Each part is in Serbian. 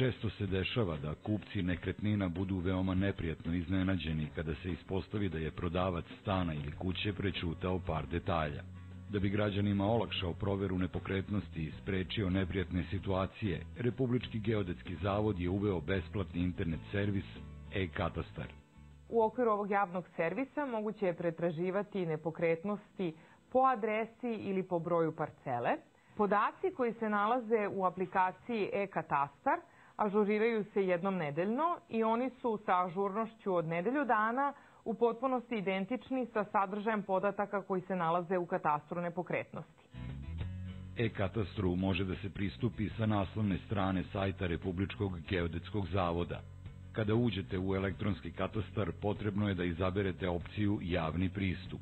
Često se dešava da kupci nekretnina budu veoma neprijatno iznenađeni kada se ispostavi da je prodavac stana ili kuće prećutao par detalja. Da bi građanima olakšao proveru nepokretnosti i sprečio neprijatne situacije, Republički geodetski zavod je uveo besplatni internet servis e-katastar. U okviru ovog javnog servisa moguće je pretraživati nepokretnosti po adresi ili po broju parcele. Podaci koji se nalaze u aplikaciji e-katastar ažuriraju se jednom nedeljno i oni su sa ažurnošću od nedelju dana u potpunosti identični sa sadržajem podataka koji se nalaze u katastru nepokretnosti. E-katastru može da se pristupi sa naslovne strane sajta Republičkog geodetskog zavoda. Kada uđete u elektronski katastar, potrebno je da izaberete opciju Javni pristup.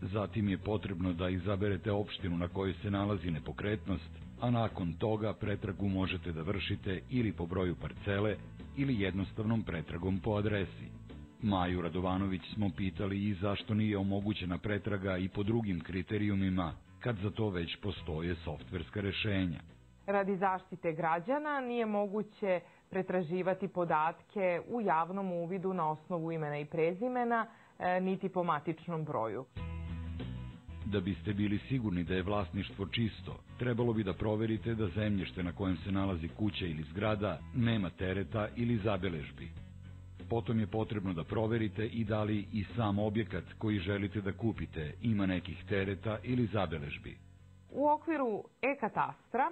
Zatim je potrebno da izaberete opštinu na kojoj se nalazi nepokretnost, a nakon toga pretragu možete da vršite ili po broju parcele ili jednostavnom pretragom po adresi. Maju Radovanović smo pitali i zašto nije omogućena pretraga i po drugim kriterijumima, kad za to već postoje softverska rešenja. Radi zaštite građana nije moguće pretraživati podatke u javnom uvidu na osnovu imena i prezimena, e, niti po matičnom broju. Da biste bili sigurni da je vlasništvo čisto, trebalo bi da proverite da zemljište na kojem se nalazi kuća ili zgrada nema tereta ili zabeležbi. Potom je potrebno da proverite i da li i sam objekat koji želite da kupite ima nekih tereta ili zabeležbi. U okviru e-katastra,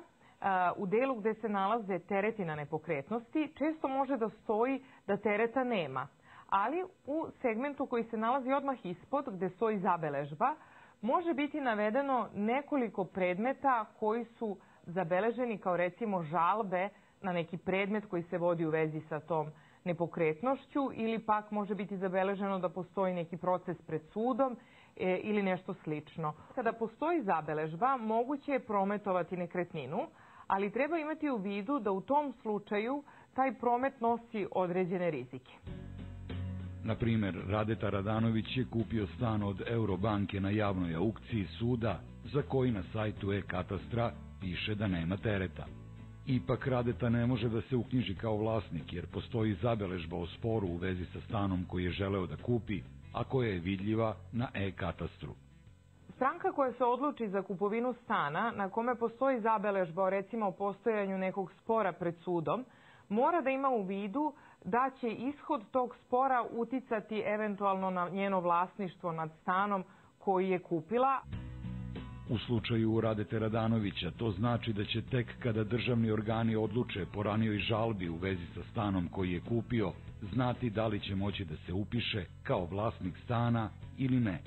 u delu gde se nalaze tereti na nepokretnosti, često može da stoji da tereta nema, ali u segmentu koji se nalazi odmah ispod, gde stoji zabeležba, može biti navedeno nekoliko predmeta koji su zabeleženi kao recimo žalbe na neki predmet koji se vodi u vezi sa tom nepokretnošću ili pak može biti zabeleženo da postoji neki proces pred sudom e, ili nešto slično. Kada postoji zabeležba, moguće je prometovati nekretninu, ali treba imati u vidu da u tom slučaju taj promet nosi određene rizike. Na primer, Radeta Radanović je kupio stan od Eurobanke na javnoj aukciji suda, za koji na sajtu e-katastra piše da nema tereta. Ipak Radeta ne može da se uknjiži kao vlasnik jer postoji zabeležba o sporu u vezi sa stanom koji je želeo da kupi, a koja je vidljiva na e-katastru. Stranka koja se odluči za kupovinu stana na kome postoji zabeležba o recimo postojanju nekog spora pred sudom, mora da ima u vidu da će ishod tog spora uticati eventualno na njeno vlasništvo nad stanom koji je kupila. U slučaju Radete Radanovića to znači da će tek kada državni organi odluče po ranijoj žalbi u vezi sa stanom koji je kupio, znati da li će moći da se upiše kao vlasnik stana ili ne.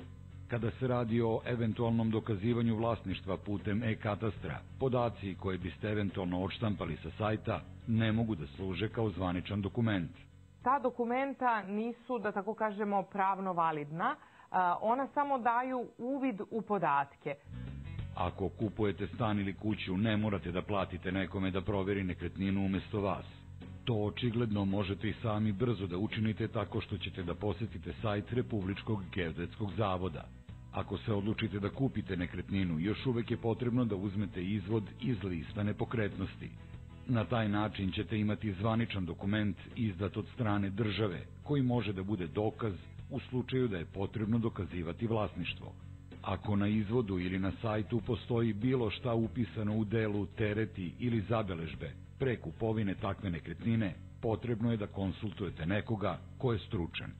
Kada se radi o eventualnom dokazivanju vlasništva putem e-katastra, podaci koje biste eventualno odštampali sa sajta ne mogu da služe kao zvaničan dokument. Ta dokumenta nisu, da tako kažemo, pravno validna, ona samo daju uvid u podatke. Ako kupujete stan ili kuću, ne morate da platite nekome da proveri nekretninu umesto vas. To očigledno možete i sami brzo da učinite tako što ćete da posetite sajt Republičkog geodetskog zavoda. Ako se odlučite da kupite nekretninu, još uvek je potrebno da uzmete izvod iz lista nepokretnosti. Na taj način ćete imati zvaničan dokument izdat od strane države, koji može da bude dokaz u slučaju da je potrebno dokazivati vlasništvo. Ako na izvodu ili na sajtu postoji bilo šta upisano u delu tereti ili zabeležbe pre kupovine takve nekretnine, potrebno je da konsultujete nekoga ko je stručan.